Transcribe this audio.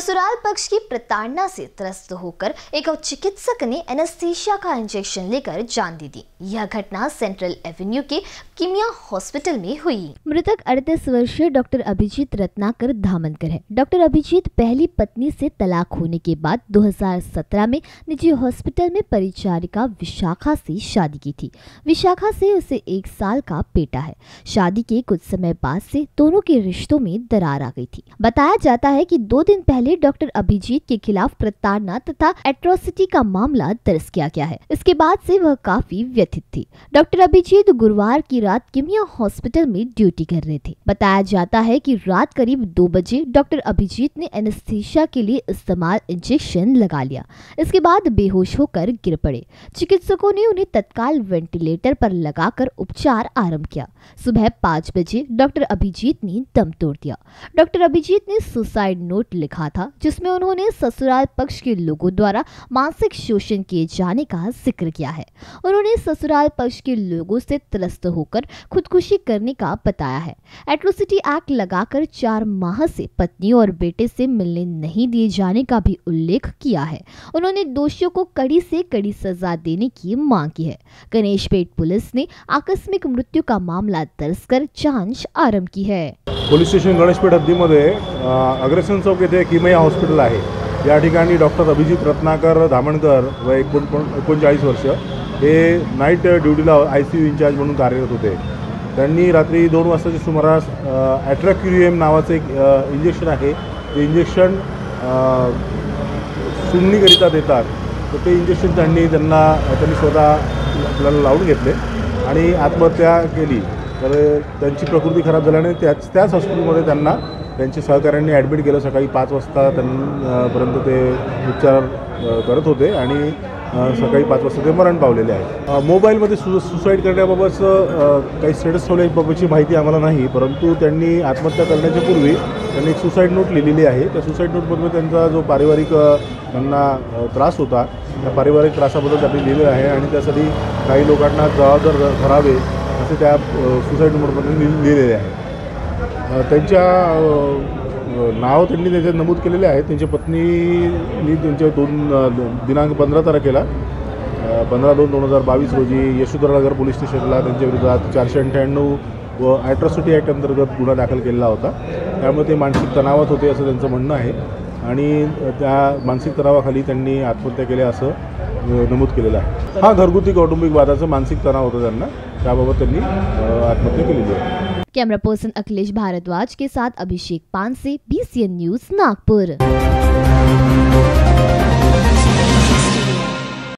ससुराल पक्ष की प्रताड़ना से त्रस्त होकर एक चिकित्सक ने एनेस्थीसिया का इंजेक्शन लेकर जान दे दी। यह घटना सेंट्रल एवेन्यू के किमिया हॉस्पिटल में हुई। मृतक 38 वर्षीय डॉक्टर अभिजीत रत्नाकर धामनकर है। डॉक्टर अभिजीत पहली पत्नी से तलाक होने के बाद 2017 में निजी हॉस्पिटल में परिचारिका विशाखा से शादी की थी। विशाखा से उसे एक साल का बेटा है। शादी के कुछ समय बाद से दोनों के रिश्तों में दरार आ गई थी। बताया जाता है कि दो दिन पहले डॉक्टर अभिजीत के खिलाफ प्रताड़ना तथा एट्रोसिटी का मामला दर्ज किया गया है। इसके बाद से वह काफ़ी व्यथित थी। डॉक्टर अभिजीत गुरुवार की रात किमिया हॉस्पिटल में ड्यूटी कर रहे थे। बताया जाता है कि रात करीब दो बजे डॉक्टर अभिजीत ने एनेस्थीसिया के लिए इस्तेमाल इंजेक्शन लगा लिया। इसके बाद बेहोश होकर गिर पड़े। चिकित्सकों ने उन्हें तत्काल वेंटिलेटर पर लगाकर उपचार आरंभ किया। सुबह पाँच बजे डॉक्टर अभिजीत ने दम तोड़ दिया। डॉक्टर अभिजीत ने सुसाइड नोट लिखा था। जिसमें उन्होंने ससुराल पक्ष के लोगों द्वारा मानसिक शोषण किए जाने का ज़िक्र किया है। उन्होंने ससुराल पक्ष के लोगों से त्रस्त होकर खुदकुशी करने का बताया है। एट्रोसिटी एक्ट लगाकर चार माह से पत्नी और बेटे से मिलने नहीं दिए जाने का भी उल्लेख किया है। उन्होंने दोषियों को कड़ी से कड़ी सजा देने की मांग की है। गणेशपेट पुलिस ने आकस्मिक मृत्यु का मामला दर्ज कर जाँच आरंभ की है। पोलीस स्टेशन गणेशपेठ हद्दीमध्ये अ, अग्रेसन चौक येथे किमया हॉस्पिटल आहे. या ठिकाणी डॉक्टर अभिजित रत्नाकर धामणकर व एकोण एकोणचाळीस वर्ष हे नाईट ड्युटीला आय सी यू इन्चार्ज म्हणून कार्यरत होते. त्यांनी रात्री दोन वाजताच्या सुमारास ॲट्रॅक्युरियम नावाचं एक इंजेक्शन आहे. ते इंजेक्शन सुन्नीकरिता देतात. तर ते इंजेक्शन त्यांनी त्यांना त्यांनी स्वतः आपल्याला लावून घेतले आणि आत्महत्या केली. तर त्यांची प्रकृती खराब झाल्याने त्याच त्याच हॉस्पिटलमध्ये त्यांना त्यांच्या सहकाऱ्यांनी ॲडमिट केलं सकाळी पाच वाजता त्यांपर्यंत ते उपचार करत होते आणि सकाळी पाच वाजता ते मरण पावलेले आहे मोबाईलमध्ये सु सुसाईड करण्याबाबतचं काही स्टेटस ठेवल्याबाबतची माहिती आम्हाला नाही परंतु त्यांनी आत्महत्या करण्याच्या पूर्वी त्यांनी एक सुसाईड नोट लिहिलेली आहे. त्या सुसाईड नोटमध्ये त्यांचा जो पारिवारिक त्यांना त्रास होता त्या पारिवारिक त्रासाबद्दल त्यांनी लिहिलेलं आहे आणि त्यासाठी काही लोकांना जबाबदार ठरावे असे त्या सुसाईड नोटमध्ये लिहिलेले आहे. त्यांच्या नाव त्यांनी त्याच्यात नमूद केलेले आहे. त्यांच्या पत्नीनी त्यांच्या दोन दिनांक पंधरा तारखेला पंधरा दोन दोन हजार बावीस रोजी यशोधरानगर पोलीस स्टेशनला त्यांच्या विरोधात चारशे अठ्ठ्याण्णव व ॲट्रॉसिटी ॲक्ट अंतर्गत गुन्हा दाखल केलेला होता. त्यामुळे ते मानसिक तणावात होते असं त्यांचं म्हणणं आहे. आणि त्या मानसिक तणावाखाली त्यांनी आत्महत्या केल्या असं नमूद केलेलं आहे. हा घरगुती कौटुंबिक वादाचं मानसिक तणाव होता त्यांना. त्याबाबत त्यांनी आत्महत्या केलेली आहे. कैमरा पर्सन अखिलेश भारद्वाज के साथ अभिषेक पान से बीसीएन न्यूज़ नागपुर।